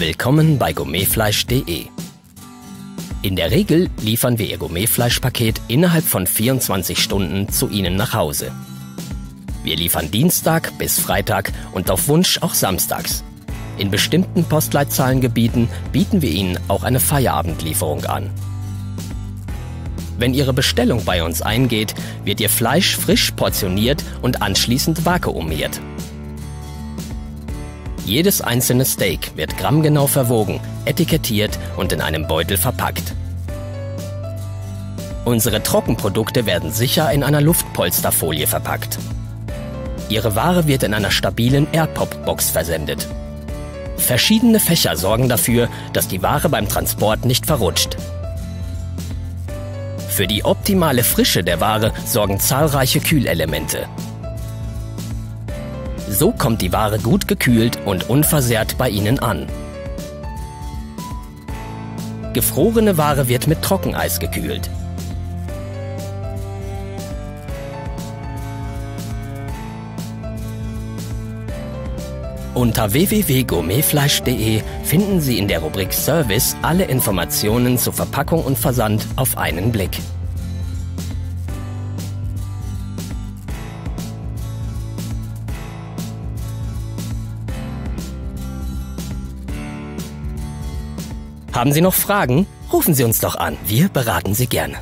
Willkommen bei gourmetfleisch.de. In der Regel liefern wir Ihr Gourmetfleischpaket innerhalb von 24 Stunden zu Ihnen nach Hause. Wir liefern Dienstag bis Freitag und auf Wunsch auch samstags. In bestimmten Postleitzahlengebieten bieten wir Ihnen auch eine Feierabendlieferung an. Wenn Ihre Bestellung bei uns eingeht, wird Ihr Fleisch frisch portioniert und anschließend vakuumiert. Jedes einzelne Steak wird grammgenau verwogen, etikettiert und in einem Beutel verpackt. Unsere Trockenprodukte werden sicher in einer Luftpolsterfolie verpackt. Ihre Ware wird in einer stabilen Airpop-Box versendet. Verschiedene Fächer sorgen dafür, dass die Ware beim Transport nicht verrutscht. Für die optimale Frische der Ware sorgen zahlreiche Kühlelemente. So kommt die Ware gut gekühlt und unversehrt bei Ihnen an. Gefrorene Ware wird mit Trockeneis gekühlt. Unter www.gourmetfleisch.de finden Sie in der Rubrik Service alle Informationen zu Verpackung und Versand auf einen Blick. Haben Sie noch Fragen? Rufen Sie uns doch an. Wir beraten Sie gerne.